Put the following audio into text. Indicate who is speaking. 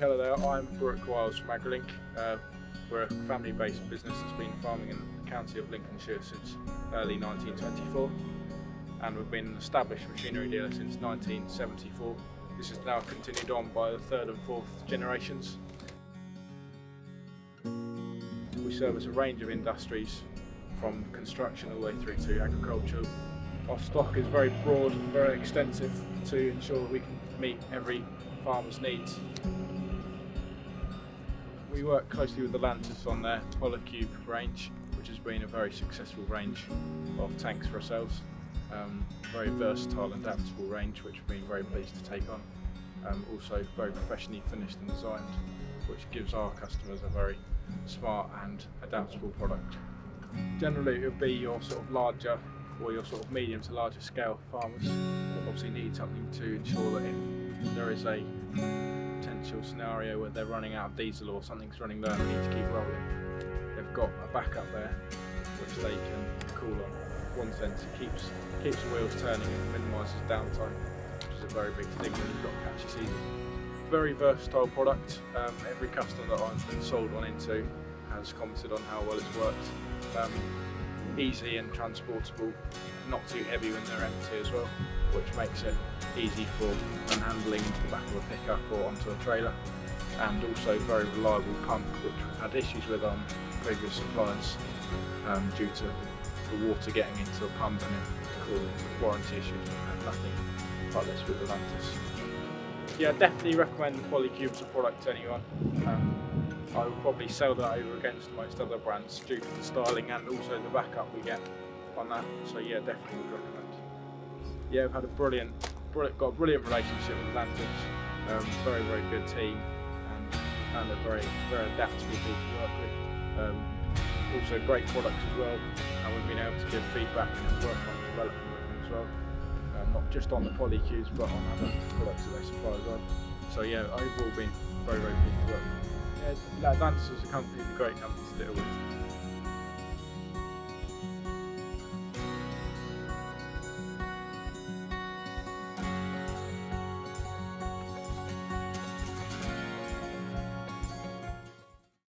Speaker 1: Hello there, I'm Brooke Wiles from Agri-Linc. Uh, we're a family-based business that's been farming in the county of Lincolnshire since early 1924 and we've been an established machinery dealer since 1974. This is now continued on by the third and fourth generations. We service a range of industries from construction all the way through to agriculture. Our stock is very broad and very extensive to ensure we can meet every farmer's needs. We work closely with the Atlantis on their Pollicube range, which has been a very successful range of tanks for ourselves. Um, very versatile and adaptable range, which we've been very pleased to take on. Um, also very professionally finished and designed, which gives our customers a very smart and adaptable product. Generally it would be your sort of larger or your sort of medium to larger scale farmers obviously need something to ensure that if there is a potential scenario where they're running out of diesel or something's running low and they need to keep rolling, they've got a backup there which they can call on. One sense it keeps keeps the wheels turning and minimises downtime, which is a very big thing when you've got a patchy season. Very versatile product. Um, every customer that I've sold one into has commented on how well it's worked. Um, easy and transportable, not too heavy when they're empty as well, which makes it easy for handling into the back of a pickup or onto a trailer. And also very reliable pump, which we've had issues with on previous suppliers um, due to the water getting into a pump and it causing warranty issues. We've nothing like this with Atlantis. Yeah, definitely recommend the Pollicube as a product to anyone. Um, I would probably sell that over against most other brands due to the styling and also the backup we get on that. So yeah, definitely would recommend. Yeah, we've had a brilliant, brilliant got a brilliant relationship with Atlantis. Um, very, very good team and, and a very, very adaptable team to work with. Um, also great products as well and we've been able to give feedback and work on development as well. Um, not just on the Pollicubes but on other products that they supply as well. So yeah, overall been very, very pleased to work with. Yeah, as a company is a great company to deal with.